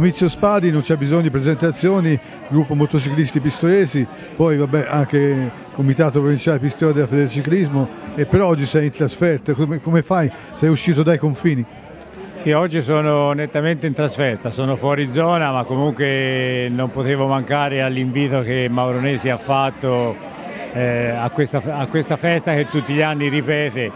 Domizio Spadi, non c'è bisogno di presentazioni, gruppo motociclisti pistoiesi, poi vabbè anche comitato provinciale pistoia della Federciclismo e per oggi sei in trasferta, come, come fai? Sei uscito dai confini? Sì, oggi sono nettamente in trasferta, sono fuori zona ma comunque non potevo mancare all'invito che Mauronesi ha fatto eh, a, questa, a questa festa che tutti gli anni ripete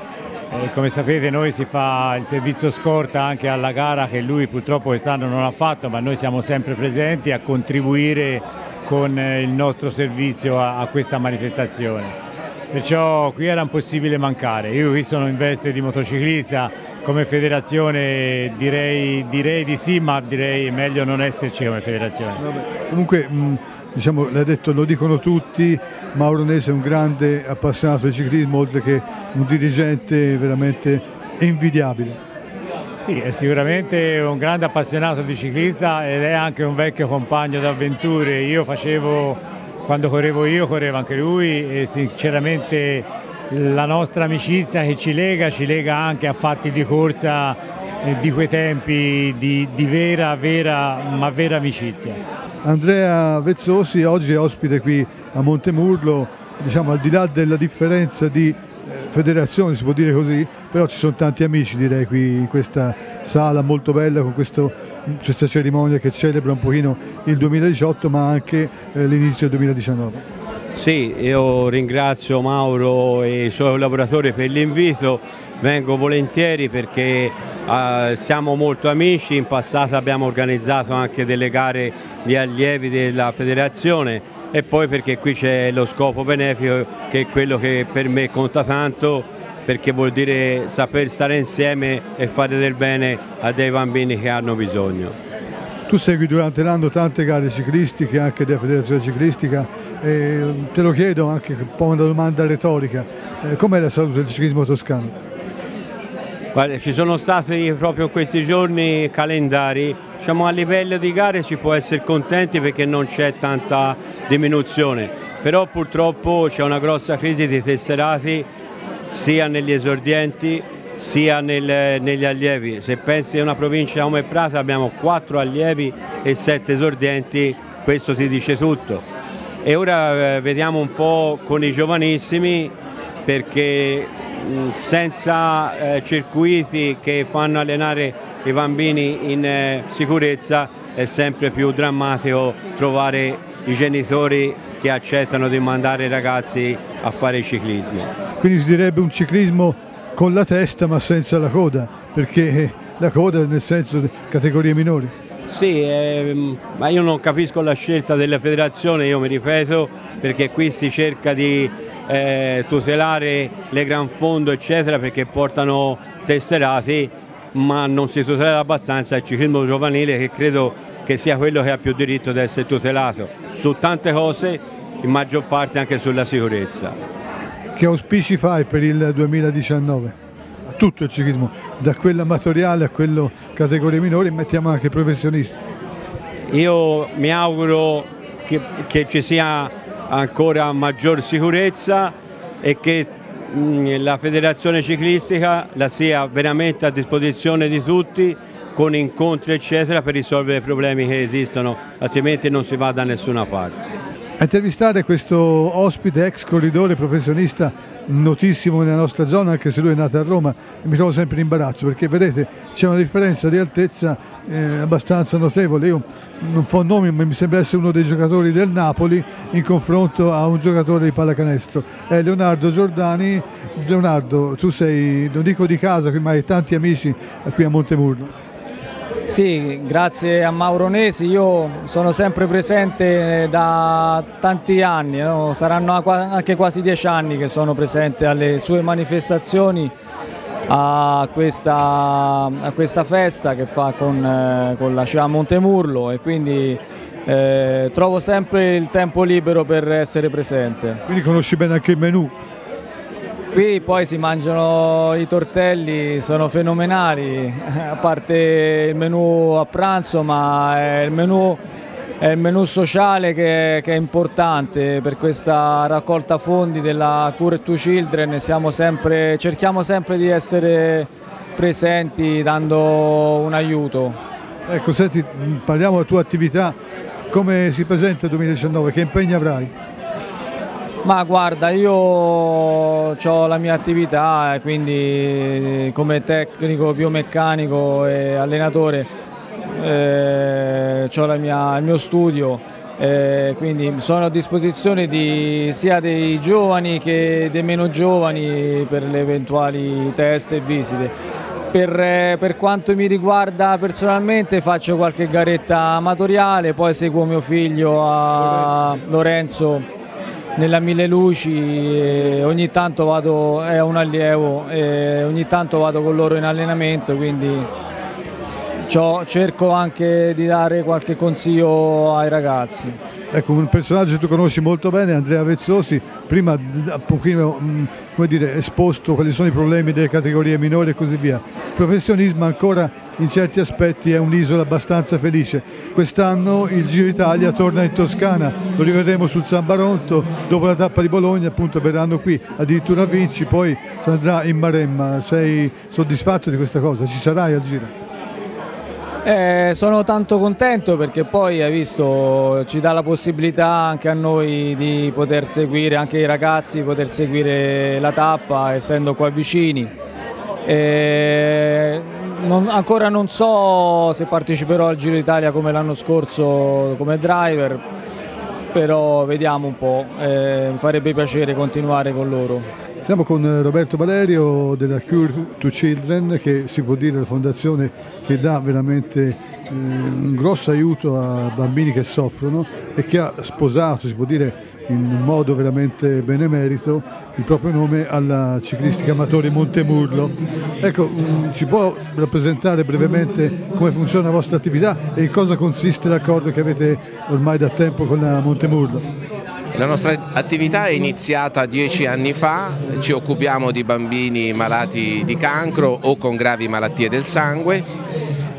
eh, come sapete noi si fa il servizio scorta anche alla gara che lui purtroppo quest'anno non ha fatto, ma noi siamo sempre presenti a contribuire con eh, il nostro servizio a, a questa manifestazione. Perciò qui era impossibile mancare. Io qui sono in veste di motociclista, come federazione direi, direi di sì, ma direi meglio non esserci come federazione. Vabbè, comunque mh, diciamo, l'ha detto, lo dicono tutti, Mauro Nese è un grande appassionato di ciclismo, oltre che un dirigente veramente invidiabile. Sì, è sicuramente un grande appassionato di ciclista ed è anche un vecchio compagno d'avventure. Io facevo, quando correvo io, correva anche lui e sinceramente la nostra amicizia che ci lega, ci lega anche a fatti di corsa di quei tempi di, di vera, vera, ma vera amicizia. Andrea Vezzosi oggi è ospite qui a Montemurlo, diciamo al di là della differenza di eh, federazione, si può dire così, però ci sono tanti amici direi qui in questa sala molto bella con questo, questa cerimonia che celebra un pochino il 2018 ma anche eh, l'inizio del 2019. Sì, io ringrazio Mauro e i suoi collaboratori per l'invito, vengo volentieri perché eh, siamo molto amici, in passato abbiamo organizzato anche delle gare di allievi della federazione e poi perché qui c'è lo scopo benefico che è quello che per me conta tanto perché vuol dire saper stare insieme e fare del bene a dei bambini che hanno bisogno. Tu segui durante l'anno tante gare ciclistiche, anche della federazione ciclistica, te lo chiedo anche un po' una domanda retorica, eh, com'è la salute del ciclismo toscano? Guarda, ci sono stati proprio questi giorni calendari, diciamo, a livello di gare si può essere contenti perché non c'è tanta diminuzione, però purtroppo c'è una grossa crisi di tesserati sia negli esordienti sia nel, negli allievi. Se pensi a una provincia come Prata abbiamo quattro allievi e sette esordienti, questo ti dice tutto. E ora eh, vediamo un po' con i giovanissimi perché senza eh, circuiti che fanno allenare i bambini in eh, sicurezza è sempre più drammatico trovare i genitori che accettano di mandare i ragazzi a fare ciclismo. Quindi si direbbe un ciclismo con la testa ma senza la coda, perché la coda nel senso di categorie minori. Sì, ehm, ma io non capisco la scelta della federazione, io mi ripeto, perché qui si cerca di eh, tutelare le gran fondo eccetera perché portano tesserati ma non si tutela abbastanza il ciclismo giovanile che credo che sia quello che ha più diritto di essere tutelato su tante cose, in maggior parte anche sulla sicurezza. Che auspici fai per il 2019? A tutto il ciclismo, da quello amatoriale a quello categorie minori, mettiamo anche professionisti. Io mi auguro che, che ci sia ancora maggior sicurezza e che mm, la federazione ciclistica la sia veramente a disposizione di tutti con incontri eccetera per risolvere i problemi che esistono, altrimenti non si va da nessuna parte. Intervistare questo ospite, ex corridore professionista notissimo nella nostra zona, anche se lui è nato a Roma, e mi trovo sempre in imbarazzo perché vedete c'è una differenza di altezza eh, abbastanza notevole. Io non fa nomi, ma mi sembra essere uno dei giocatori del Napoli in confronto a un giocatore di pallacanestro. È Leonardo Giordani. Leonardo, tu sei, non dico di casa, ma hai tanti amici qui a Montemurlo. Sì, grazie a Mauro Nesi, io sono sempre presente da tanti anni, no? saranno anche quasi dieci anni che sono presente alle sue manifestazioni a questa, a questa festa che fa con, eh, con la CIA Montemurlo e quindi eh, trovo sempre il tempo libero per essere presente. Quindi conosci bene anche il menù? Qui poi si mangiano i tortelli, sono fenomenali, a parte il menù a pranzo, ma è il menù, è il menù sociale che, che, è importante per questa raccolta fondi della Cure to Children, sempre, cerchiamo sempre di essere presenti dando un aiuto. Ecco, senti, parliamo della tua attività, come si presenta il 2019, che impegni avrai? Ma guarda, io ho la mia attività, quindi come tecnico biomeccanico e allenatore eh, ho il mio studio, eh, quindi sono a disposizione di, sia dei giovani che dei meno giovani per le eventuali test e visite. Per, eh, per, quanto mi riguarda personalmente faccio qualche garetta amatoriale, poi seguo mio figlio a Lorenzo nella Mille Luci ogni tanto vado, è un allievo e ogni tanto vado con loro in allenamento quindi cerco anche di dare qualche consiglio ai ragazzi. Ecco, un personaggio che tu conosci molto bene, Andrea Vezzosi, prima pochino come dire, esposto quali sono i problemi delle categorie minori e così via. Il professionismo ancora in certi aspetti è un'isola abbastanza felice. Quest'anno il Giro Italia torna in Toscana, lo rivedremo sul San Baronto, dopo la tappa di Bologna appunto verranno qui, addirittura Vinci, poi si andrà in Maremma. Sei soddisfatto di questa cosa? Ci sarai al Giro? Eh, sono tanto contento perché poi hai visto ci dà la possibilità anche a noi di poter seguire, anche i ragazzi, di poter seguire la tappa essendo qua vicini. Eh, non, ancora non so se parteciperò al Giro d'Italia come l'anno scorso come driver, però vediamo un po', eh, mi farebbe piacere continuare con loro. Siamo con Roberto Valerio della Cure to Children che si può dire la fondazione che dà veramente eh, un grosso aiuto a bambini che soffrono e che ha sposato, si può dire in modo veramente benemerito, il proprio nome alla ciclistica amatori Montemurlo. Ecco, mm, ci può rappresentare brevemente come funziona la vostra attività e in cosa consiste l'accordo che avete ormai da tempo con la Montemurlo? La nostra attività è iniziata dieci anni fa, ci occupiamo di bambini malati di cancro o con gravi malattie del sangue.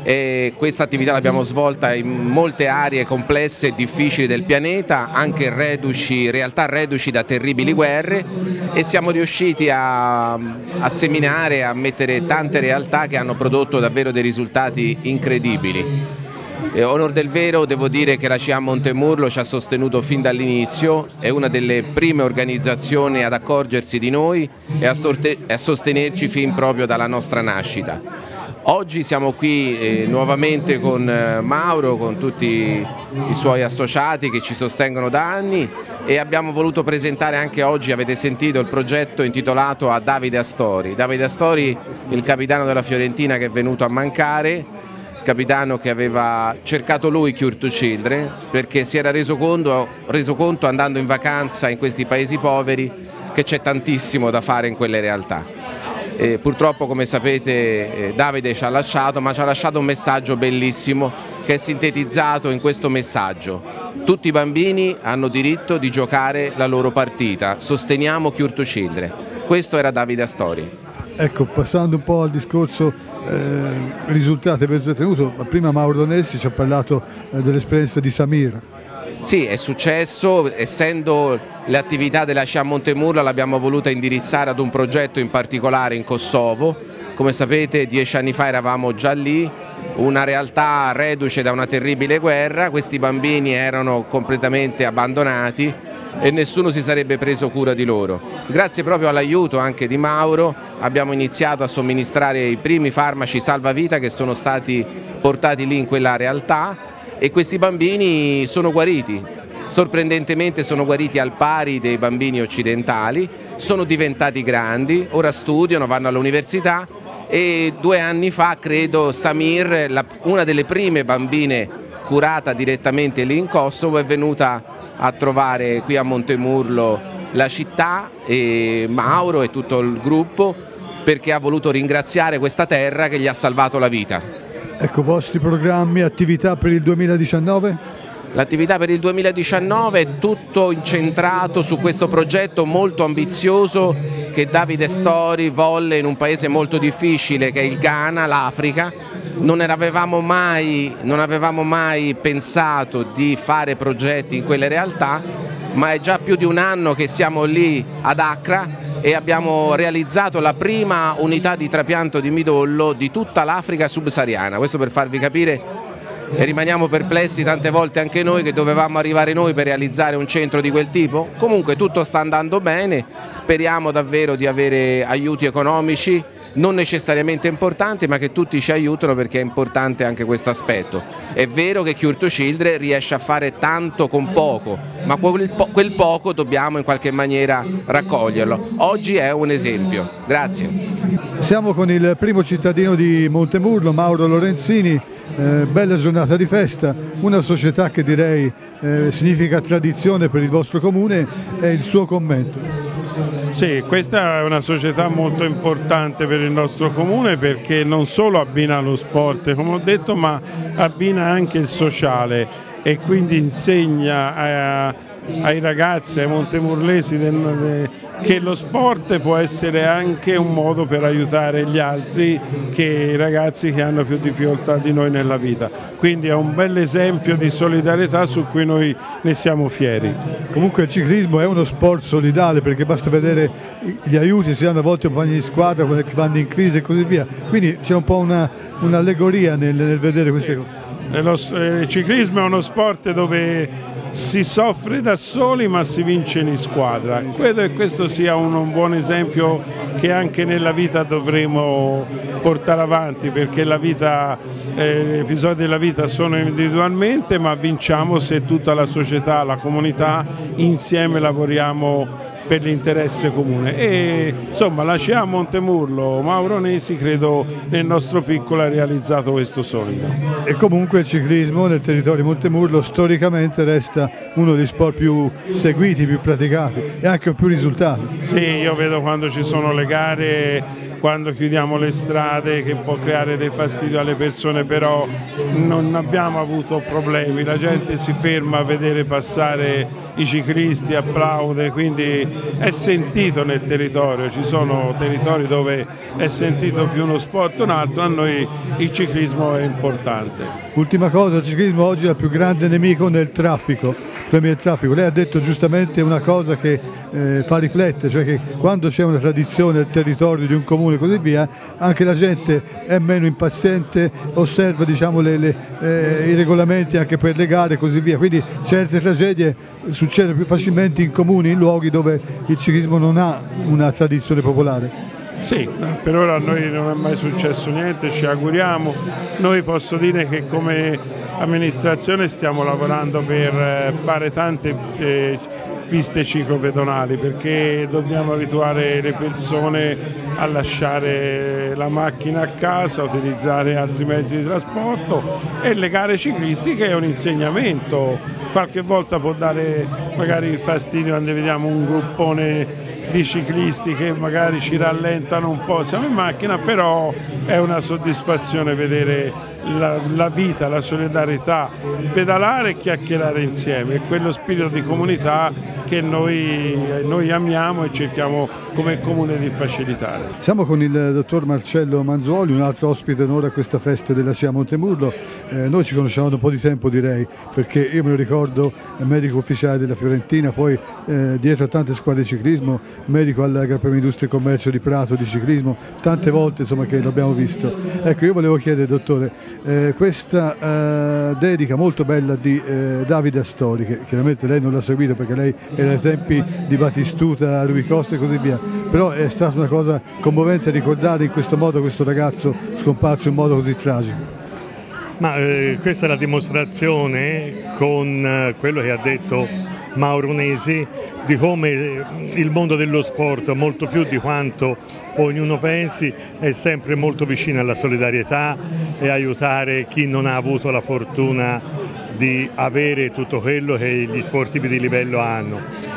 E questa attività l'abbiamo svolta in molte aree complesse e difficili del pianeta, anche reduci, realtà reduci da terribili guerre. E siamo riusciti a, a seminare, a mettere tante realtà che hanno prodotto davvero dei risultati incredibili. Eh, onor del vero devo dire che la CIA Montemurlo ci ha sostenuto fin dall'inizio, è una delle prime organizzazioni ad accorgersi di noi e a, a sostenerci fin proprio dalla nostra nascita. Oggi siamo qui eh, nuovamente con eh, Mauro, con tutti i suoi associati che ci sostengono da anni e abbiamo voluto presentare anche oggi, avete sentito, il progetto intitolato a Davide Astori. Davide Astori, il capitano della Fiorentina che è venuto a mancare, capitano che aveva cercato lui Cure to Children perché si era reso conto, reso conto andando in vacanza in questi paesi poveri che c'è tantissimo da fare in quelle realtà. E purtroppo come sapete eh, Davide ci ha lasciato ma ci ha lasciato un messaggio bellissimo che è sintetizzato in questo messaggio. Tutti i bambini hanno diritto di giocare la loro partita, sosteniamo Cure to Children. Questo era Davide Astori. Ecco, passando un po' al discorso eh, risultati avete ottenuto, prima Mauro Donessi ci ha parlato eh, dell'esperienza di Samir. Sì, è successo, essendo le attività della Scia Montemurla l'abbiamo voluta indirizzare ad un progetto in particolare in Kosovo, come sapete dieci anni fa eravamo già lì, una realtà reduce da una terribile guerra, questi bambini erano completamente abbandonati e nessuno si sarebbe preso cura di loro. Grazie proprio all'aiuto anche di Mauro abbiamo iniziato a somministrare i primi farmaci salvavita che sono stati portati lì in quella realtà e questi bambini sono guariti, sorprendentemente sono guariti al pari dei bambini occidentali, sono diventati grandi, ora studiano, vanno all'università e due anni fa credo Samir, una delle prime bambine curata direttamente lì in Kosovo, è venuta a trovare qui a Montemurlo la città e Mauro e tutto il gruppo perché ha voluto ringraziare questa terra che gli ha salvato la vita. Ecco, vostri programmi, attività per il 2019? L'attività per il 2019 è tutto incentrato su questo progetto molto ambizioso che Davide Stori volle in un paese molto difficile che è il Ghana, l'Africa, non avevamo, mai, non avevamo mai pensato di fare progetti in quelle realtà, ma è già più di un anno che siamo lì ad Accra e abbiamo realizzato la prima unità di trapianto di midollo di tutta l'Africa subsahariana, questo per farvi capire e rimaniamo perplessi tante volte anche noi che dovevamo arrivare noi per realizzare un centro di quel tipo. Comunque tutto sta andando bene, speriamo davvero di avere aiuti economici non necessariamente importanti ma che tutti ci aiutano perché è importante anche questo aspetto. È vero che Cure Children riesce a fare tanto con poco, ma quel, po quel poco dobbiamo in qualche maniera raccoglierlo. Oggi è un esempio. Grazie. Siamo con il primo cittadino di Montemurlo, Mauro Lorenzini, eh, bella giornata di festa, una società che direi eh, significa tradizione per il vostro comune e il suo commento. Sì, questa è una società molto importante per il nostro comune perché non solo abbina lo sport, come ho detto, ma abbina anche il sociale e quindi insegna a ai ragazzi, ai montemurlesi del, che lo sport può essere anche un modo per aiutare gli altri che i ragazzi che hanno più difficoltà di noi nella vita. Quindi è un bel esempio di solidarietà su cui noi ne siamo fieri. Comunque il ciclismo è uno sport solidale perché basta vedere gli aiuti, si danno a volte compagni di squadra che vanno in crisi e così via. Quindi c'è un po' un'allegoria un nel, nel, vedere queste cose. Eh, il ciclismo è uno sport dove si soffre da soli ma si vince in squadra. Credo che questo sia un, un buon esempio che anche nella vita dovremo portare avanti perché vita, eh, gli episodi della vita sono individualmente ma vinciamo se tutta la società, la comunità insieme lavoriamo per l'interesse comune e insomma la CA Montemurlo Mauro Nesi credo nel nostro piccolo ha realizzato questo sogno. E comunque il ciclismo nel territorio di Montemurlo storicamente resta uno degli sport più seguiti, più praticati e anche più risultati. Sì, io vedo quando ci sono le gare quando chiudiamo le strade che può creare dei fastidio alle persone però non abbiamo avuto problemi, la gente si ferma a vedere passare i ciclisti, applaude, quindi è sentito nel territorio, ci sono territori dove è sentito più uno sport un altro, a noi il ciclismo è importante. Ultima cosa, il ciclismo oggi è il più grande nemico nel traffico, del traffico. Lei ha detto giustamente una cosa che eh, fa riflettere, cioè che quando c'è una tradizione nel territorio di un comune e così via, anche la gente è meno impaziente, osserva diciamo, le, le, eh, i regolamenti anche per le gare e così via. Quindi certe tragedie succedono più facilmente in comuni, in luoghi dove il ciclismo non ha una tradizione popolare. Sì, per ora a noi non è mai successo niente, ci auguriamo. Noi posso dire che come amministrazione stiamo lavorando per eh, fare tante eh, piste ciclopedonali perché dobbiamo abituare le persone a lasciare la macchina a casa, utilizzare altri mezzi di trasporto e le gare ciclistiche è un insegnamento, qualche volta può dare magari fastidio quando vediamo un gruppone di ciclisti che magari ci rallentano un po', siamo in macchina, però è una soddisfazione vedere la, la, vita, la solidarietà, pedalare e chiacchierare insieme, è quello spirito di comunità che noi, noi amiamo e cerchiamo come comune di facilitare. Siamo con il dottor Marcello Manzuoli, un altro ospite onore a questa festa della CIA Montemurlo. Eh, noi ci conosciamo da un po' di tempo direi, perché io me lo ricordo medico ufficiale della Fiorentina, poi eh, dietro a tante squadre di ciclismo, medico alla Gran Premio Industria e Commercio di Prato di ciclismo, tante volte insomma, che l'abbiamo visto. Ecco, io volevo chiedere, dottore, eh, questa eh, dedica molto bella di eh, Davide Astori, che chiaramente lei non l'ha seguito perché lei era esempi di Batistuta, Rui Costa e così via, però è stata una cosa commovente ricordare in questo modo questo ragazzo scomparso in modo così tragico. Ma eh, questa è la dimostrazione con eh, quello che ha detto Mauro Nesi di come il mondo dello sport, molto più di quanto ognuno pensi, è sempre molto vicino alla solidarietà e aiutare chi non ha avuto la fortuna di avere tutto quello che gli sportivi di livello hanno.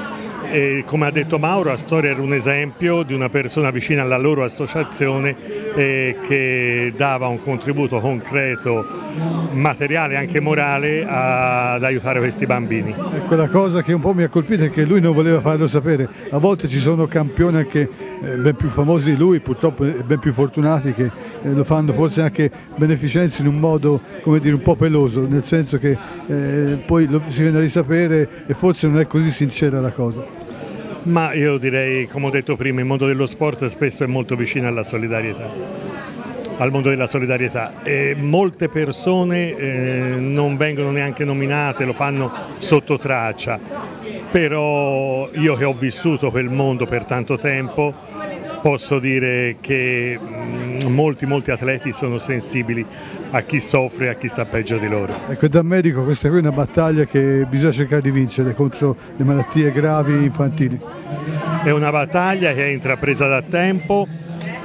E come ha detto Mauro, Astoria era un esempio di una persona vicina alla loro associazione eh, che dava un contributo concreto, materiale e anche morale ad aiutare questi bambini. Ecco la cosa che un po' mi ha colpito è che lui non voleva farlo sapere, a volte ci sono campioni anche eh, ben più famosi di lui, purtroppo ben più fortunati che eh, lo fanno forse anche beneficenza in un modo come dire un po' peloso, nel senso che eh, poi lo, si viene a risapere e forse non è così sincera la cosa. Ma io direi, come ho detto prima, il mondo dello sport spesso è molto vicino alla solidarietà. al mondo della solidarietà. E molte persone eh, non vengono neanche nominate, lo fanno sotto traccia, però io che ho vissuto quel mondo per tanto tempo posso dire che mm, molti, molti atleti sono sensibili a chi soffre e a chi sta peggio di loro. Ecco, da medico questa qui è una battaglia che bisogna cercare di vincere contro le malattie gravi infantili. È una battaglia che è intrapresa da tempo,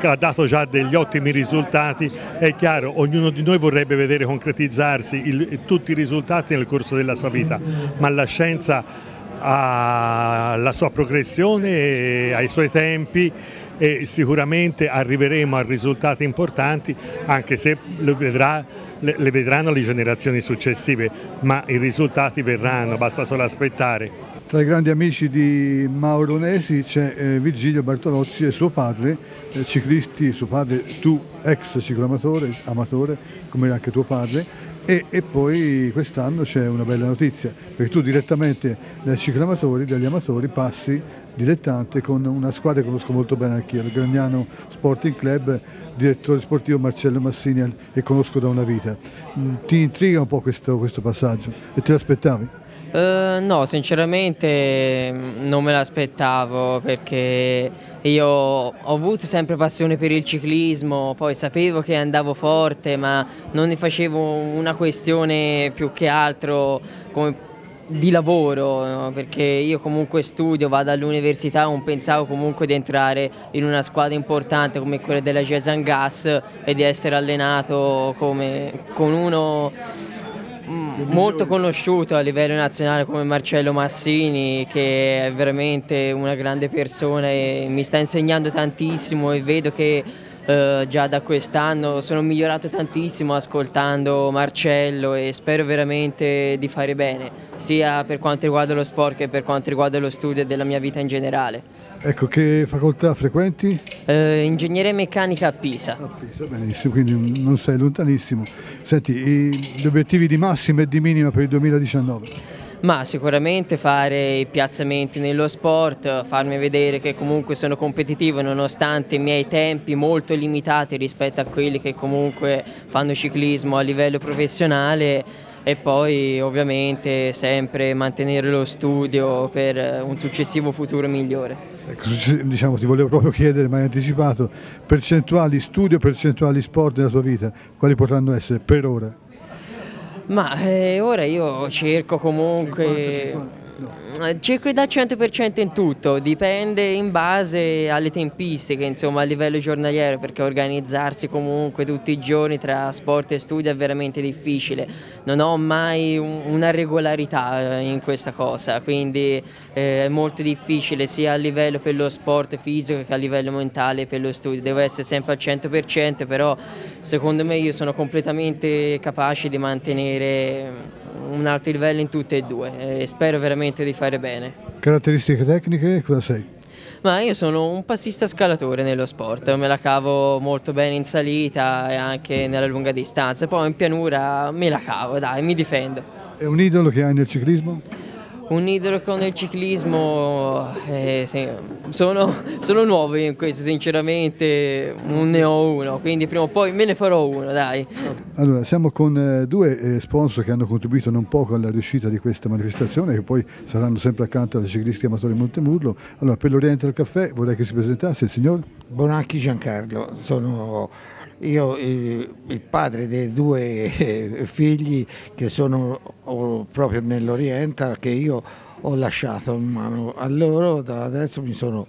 che ha dato già degli ottimi risultati, è chiaro, ognuno di noi vorrebbe vedere concretizzarsi il, tutti i risultati nel corso della sua vita, ma la scienza ha la sua progressione, ha i suoi tempi e sicuramente arriveremo a risultati importanti anche se le, vedrà, le, le vedranno le generazioni successive, ma i risultati verranno, basta solo aspettare. Tra i grandi amici di Mauro Nesi c'è eh, Virgilio Bartolozzi e suo padre, eh, ciclisti, suo padre, tu ex cicloamatore, amatore, come anche tuo padre, e, e poi quest'anno c'è una bella notizia, perché tu direttamente dai cicloamatori, dagli amatori, passi dilettante con una squadra che conosco molto bene anch'io, il Gragnano Sporting Club, direttore sportivo Marcello Massini e conosco da una vita. Mm, ti intriga un po' questo, questo passaggio e te l'aspettavi? Uh, no, sinceramente mm, non me l'aspettavo perché io ho avuto sempre passione per il ciclismo, poi sapevo che andavo forte, ma non ne facevo una questione più che altro come di lavoro, no? perché io comunque studio, vado all'università, non pensavo comunque di entrare in una squadra importante come quella della Jazan Gas e di essere allenato come, con uno Mm, molto conosciuto a livello nazionale come Marcello Massini che è veramente una grande persona e mi sta insegnando tantissimo e vedo che eh, già da quest'anno sono migliorato tantissimo ascoltando Marcello e spero veramente di fare bene sia per quanto riguarda lo sport che per quanto riguarda lo studio della mia vita in generale. Ecco, che facoltà frequenti? Eh, ingegneria meccanica a Pisa. A Pisa, benissimo, quindi non sei lontanissimo. Senti, gli obiettivi di massima e di minima per il 2019? Ma sicuramente fare i piazzamenti nello sport, farmi vedere che comunque sono competitivo nonostante i miei tempi molto limitati rispetto a quelli che comunque fanno ciclismo a livello professionale e poi ovviamente sempre mantenere lo studio per un successivo futuro migliore. Ecco, diciamo, ti volevo proprio chiedere, ma hai anticipato, percentuali studio, percentuali sport nella tua vita, quali potranno essere per ora? Ma eh, ora io cerco comunque... 50, 50. No. Circa dal 100% in tutto, dipende in base alle tempistiche, insomma a livello giornaliero, perché organizzarsi comunque tutti i giorni tra sport e studio è veramente difficile. Non ho mai una regolarità eh, in questa cosa, quindi eh, è molto difficile sia a livello per lo sport fisico che a livello mentale per lo studio. Devo essere sempre al 100%, però secondo me io sono completamente capace di mantenere un alto livello in tutte e due eh, e spero veramente di fare bene. Caratteristiche tecniche, cosa sei? Ma io sono un passista scalatore nello sport, me la cavo molto bene in salita e anche nella lunga distanza, poi in pianura me la cavo, dai, mi difendo. È un idolo che hai nel ciclismo? Un idolo con il ciclismo, eh, sì, sono, sono nuovo in questo sinceramente, non ne ho uno, quindi prima o poi me ne farò uno, dai. Allora, siamo con eh, due eh, sponsor che hanno contribuito non poco alla riuscita di questa manifestazione, che poi saranno sempre accanto ai ciclisti amatori Montemurlo. Allora, per l'Oriental Caffè vorrei che si presentasse il signor? Bonacchi Giancarlo, sono io il padre dei due figli che sono proprio nell'Oriental che io ho lasciato in mano a loro, da adesso mi sono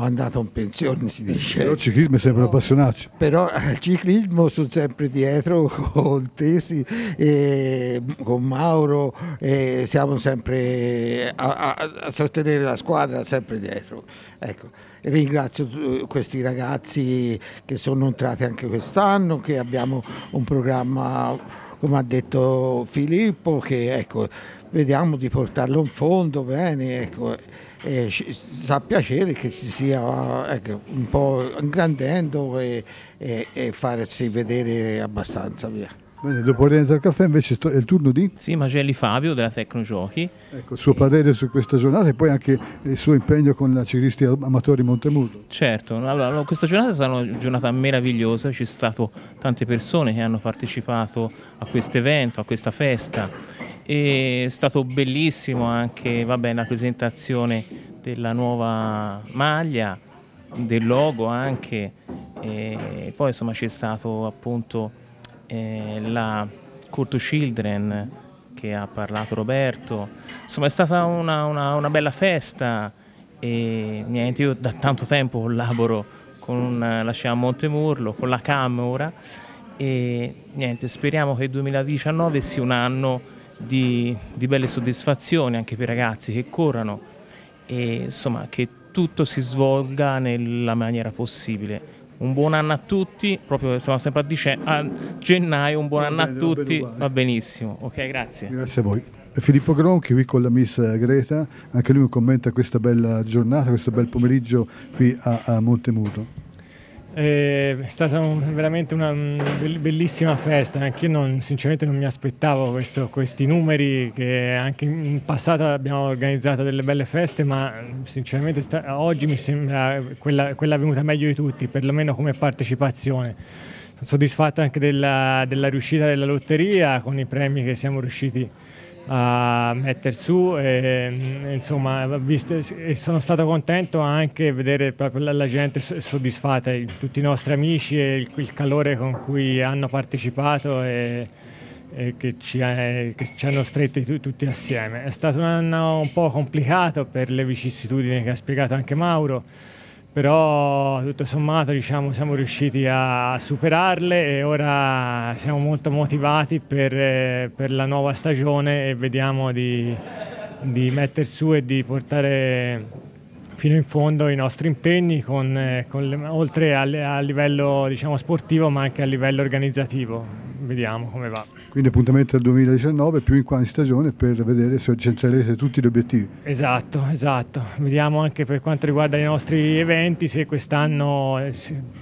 andato in pensione si dice. Però il ciclismo è sempre no, appassionato. Però il ciclismo sono sempre dietro con Tesi e con Mauro e siamo sempre a, a, a sostenere la squadra sempre dietro. Ecco ringrazio eh, questi ragazzi che sono entrati anche quest'anno, che abbiamo un programma, come ha detto Filippo, che ecco, vediamo di portarlo in fondo bene. Ecco, e fa piacere che si sia ecco, un po' ingrandendo e, e, e farsi vedere abbastanza via. Bene, dopo Oriental Caffè invece è il turno di? Sì, Magelli Fabio della Tecnogiochi. Ecco, il suo parere su questa giornata e poi anche il suo impegno con la ciclisti amatori Montemurlo. Certo, allora, questa giornata è stata una giornata meravigliosa, ci sono state tante persone che hanno partecipato a questo evento, a questa festa è stato bellissimo anche vabbè, la presentazione della nuova maglia, del logo anche. E poi insomma c'è stato appunto eh, la Kurt Children che ha parlato Roberto, insomma è stata una, una, una bella festa e niente, io da tanto tempo collaboro con la CEA Montemurlo, con la CAM ora. E niente, speriamo che il 2019 sia un anno di, di belle soddisfazioni anche per i ragazzi che corrono e insomma che tutto si svolga nella maniera possibile un buon anno a tutti, proprio siamo sempre a, dice- a gennaio, un buon va anno bene, a tutti, va benissimo. Ok, grazie. Grazie a voi. Filippo Gronchi qui con la Miss Greta, anche lui commenta questa bella giornata, questo bel pomeriggio qui a, a Montemurro. È stata un, veramente una bellissima festa, anche io non, sinceramente non mi aspettavo questo, questi numeri che anche in passato abbiamo organizzato delle belle feste, ma sinceramente sta, oggi mi sembra quella, quella venuta meglio di tutti, perlomeno come partecipazione. Sono soddisfatto anche della, della riuscita della lotteria con i premi che siamo riusciti a a mettere su e, insomma visto, e sono stato contento anche vedere proprio la, gente soddisfatta, tutti i nostri amici e il, il calore con cui hanno partecipato e, e che, ci, che, ci, hanno stretti tutti assieme. È stato un anno un po' complicato per le vicissitudini che ha spiegato anche Mauro però tutto sommato diciamo, siamo riusciti a superarle e ora siamo molto motivati per, per la nuova stagione e vediamo di, di mettere su e di portare fino in fondo i nostri impegni con, con le, oltre a, a livello diciamo, sportivo ma anche a livello organizzativo. Vediamo come va. Quindi appuntamento al 2019 più in qua in stagione per vedere se centrerete tutti gli obiettivi. Esatto, esatto. Vediamo anche per quanto riguarda i nostri eventi se quest'anno eh,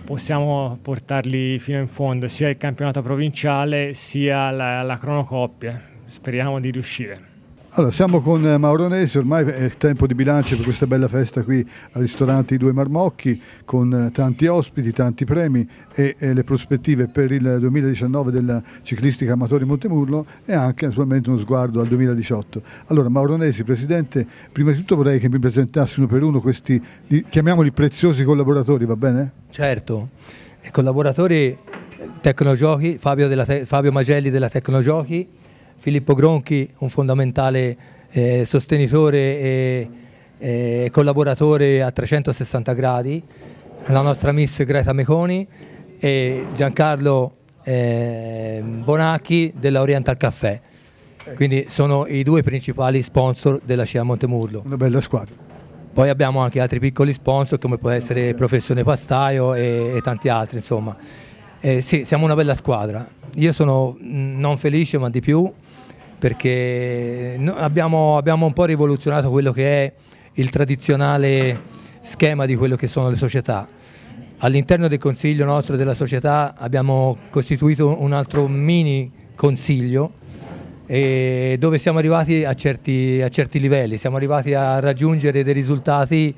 possiamo portarli fino in fondo, sia il campionato provinciale sia la, la cronocoppia. Speriamo di riuscire. Allora, siamo con eh, Mauro Nesi, ormai è tempo di bilancio per questa bella festa qui al ristorante I Due Marmocchi con eh, tanti ospiti, tanti premi e, e le prospettive per il 2019 della ciclistica Amatori Montemurlo e anche naturalmente uno sguardo al 2018. Allora Mauro Nesi, Presidente, prima di tutto vorrei che mi presentassi uno per uno questi, chiamiamoli preziosi collaboratori, va bene? Certo, collaboratori Tecnogiochi, Fabio, Fabio Magelli della Tecnogiochi, Filippo Gronchi, un fondamentale eh, sostenitore e, e, collaboratore a 360 gradi, la nostra Miss Greta Meconi e Giancarlo eh, Bonacchi della Oriental Caffè. Quindi sono i due principali sponsor della Scia Montemurlo. Una bella squadra. Poi abbiamo anche altri piccoli sponsor come può essere Professione Pastaio e, e tanti altri insomma. Eh, sì, siamo una bella squadra. Io sono mm, non felice ma di più perché abbiamo, abbiamo un po' rivoluzionato quello che è il tradizionale schema di quello che sono le società. All'interno del consiglio nostro della società abbiamo costituito un altro mini consiglio dove siamo arrivati a certi, a certi, livelli, siamo arrivati a raggiungere dei risultati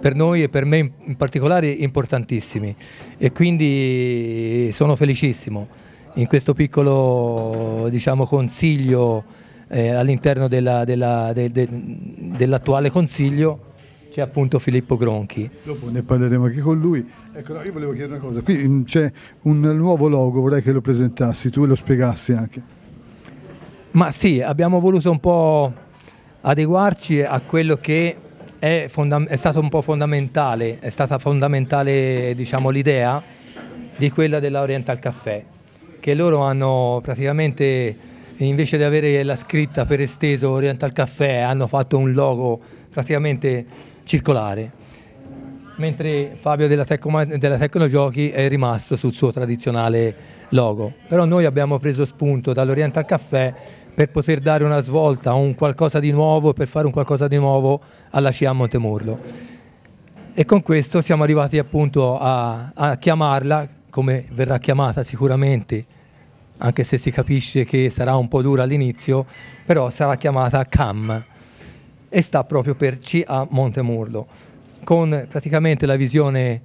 per noi e per me in particolare importantissimi. E quindi sono felicissimo in questo piccolo diciamo, consiglio eh, all'interno della, della, de, de, dell'attuale consiglio c'è appunto Filippo Gronchi. Dopo ne parleremo anche con lui. Ecco, io volevo chiedere una cosa, qui mm, c'è un nuovo logo, vorrei che lo presentassi tu e lo spiegassi anche. Ma sì, abbiamo voluto un po' adeguarci a quello che è, è stato un po' fondamentale, è stata fondamentale diciamo, l'idea di quella dell'Oriental Caffè che loro hanno praticamente invece di avere la scritta per esteso Oriental Caffè hanno fatto un logo praticamente circolare mentre Fabio della, Tecno, della Tecnogiochi è rimasto sul suo tradizionale logo. Però noi abbiamo preso spunto dall'Oriental Caffè per poter dare una svolta, un qualcosa di nuovo, per fare un qualcosa di nuovo alla CIA Montemurlo. E con questo siamo arrivati appunto a, a chiamarla come verrà chiamata sicuramente anche se si capisce che sarà un po' dura all'inizio, però sarà chiamata CAM e sta proprio per CA Montemurlo, con praticamente la visione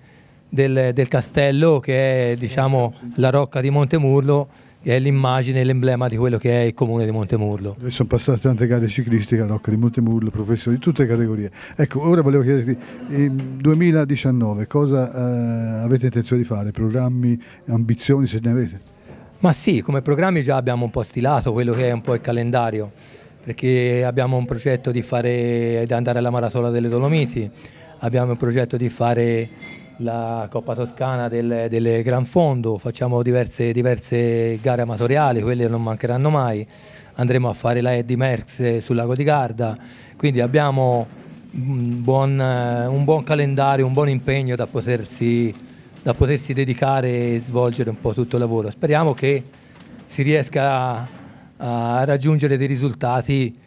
del, del castello che è diciamo, la rocca di Montemurlo che è l'immagine, l'emblema di quello che è il comune di Montemurlo. Dove sono passate tante gare ciclistiche a Rocca di Montemurlo, professori di tutte le categorie. Ecco, ora volevo chiederti, in 2019 cosa eh, avete intenzione di fare? Programmi, ambizioni se ne avete? Ma sì, come programmi già abbiamo un po' stilato quello che è un po' il calendario, perché abbiamo un progetto di, fare, di andare alla Maratona delle Dolomiti, abbiamo un progetto di fare la Coppa Toscana del, del Gran Fondo, facciamo diverse, diverse, gare amatoriali, quelle non mancheranno mai, andremo a fare la Eddie Merckx sul lago di Garda, quindi abbiamo un buon, un buon calendario, un buon impegno da potersi, da potersi dedicare e svolgere un po' tutto il lavoro. Speriamo che si riesca a, a raggiungere dei risultati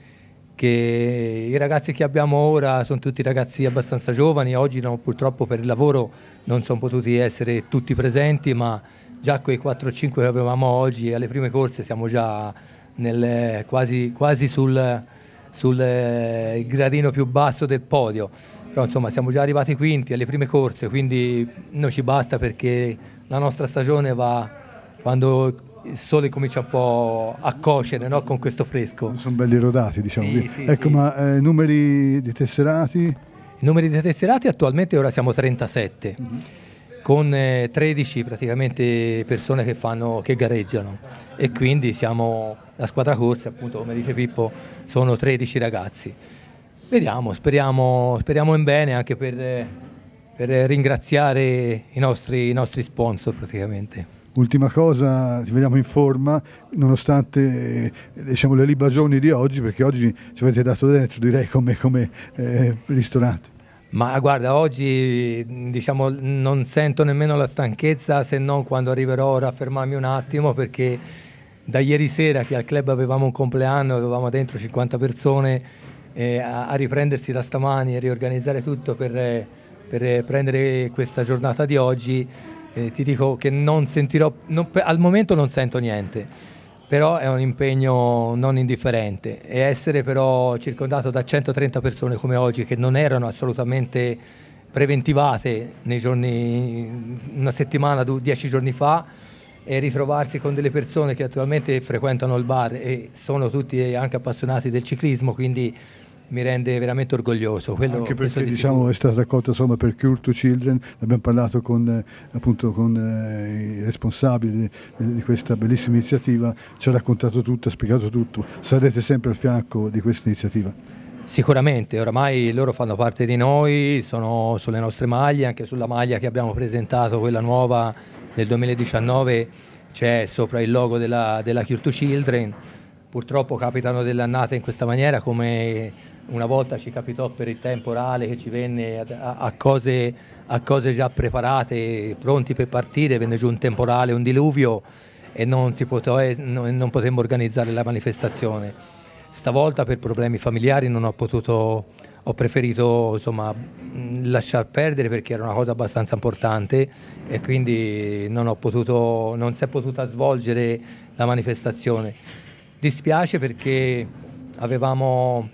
che i ragazzi che abbiamo ora sono tutti ragazzi abbastanza giovani, oggi no, purtroppo per il lavoro non sono potuti essere tutti presenti, ma già quei 4-5 che avevamo oggi alle prime corse siamo già nel, quasi, quasi sul, sul eh, gradino più basso del podio, però insomma siamo già arrivati quinti alle prime corse, quindi non ci basta perché la nostra stagione va quando il sole comincia un po' a cocere no? con questo fresco. Sono belli rodati, diciamo. Sì, sì, ecco, sì. ma eh, numeri di tesserati? I numeri di tesserati attualmente ora siamo 37, mm-hmm. con eh, 13 praticamente persone che, fanno, che gareggiano e quindi siamo la squadra corsa, appunto come dice Pippo, sono 13 ragazzi. Vediamo, speriamo, speriamo in bene anche per, per ringraziare i nostri, i nostri sponsor praticamente. Ultima cosa, ci vediamo in forma nonostante diciamo, le libagioni di oggi, perché oggi ci avete dato dentro, direi, come, come eh, ristorante. Ma guarda, oggi diciamo, non sento nemmeno la stanchezza se non quando arriverò a fermarmi un attimo perché da ieri sera che al club avevamo un compleanno, avevamo dentro 50 persone, eh, a, riprendersi da stamani e riorganizzare tutto per, per prendere questa giornata di oggi eh, ti dico che non sentirò, non, al momento non sento niente, però è un impegno non indifferente. E essere però circondato da 130 persone come oggi che non erano assolutamente preventivate nei giorni, una settimana, dieci giorni fa e ritrovarsi con delle persone che attualmente frequentano il bar e sono tutti anche appassionati del ciclismo, quindi mi rende veramente orgoglioso. Quello, Anche perché diciamo, è stata raccolta insomma, per Cure to Children, abbiamo parlato con, eh, appunto, con eh, i responsabili di, di, questa bellissima iniziativa, ci ha raccontato tutto, ha spiegato tutto. Sarete sempre al fianco di questa iniziativa? Sicuramente, oramai loro fanno parte di noi, sono sulle nostre maglie, anche sulla maglia che abbiamo presentato, quella nuova del 2019, c'è sopra il logo della, della Cure to Children. Purtroppo capitano delle annate in questa maniera come una volta ci capitò per il temporale che ci venne a, a, cose, a, cose, già preparate, pronti per partire, venne giù un temporale, un diluvio e non, poté, non potemmo organizzare la manifestazione. Stavolta per problemi familiari non ho potuto, ho preferito insomma, lasciar perdere perché era una cosa abbastanza importante e quindi non, potuto, non si è potuta svolgere la manifestazione. Dispiace perché avevamo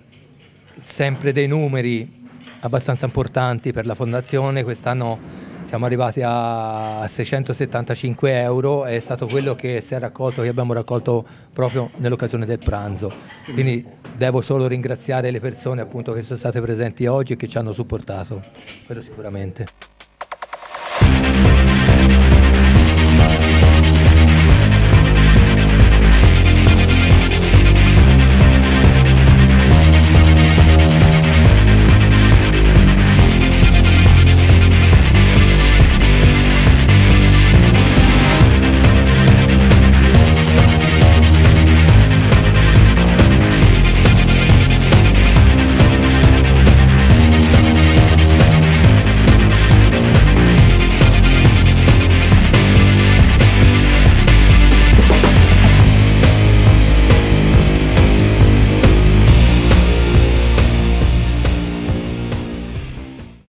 sempre dei numeri abbastanza importanti per la fondazione, quest'anno siamo arrivati a 675 euro, è stato quello che si è raccolto, che abbiamo raccolto proprio nell'occasione del pranzo. Quindi devo solo ringraziare le persone appunto, che sono state presenti oggi e che ci hanno supportato, quello sicuramente.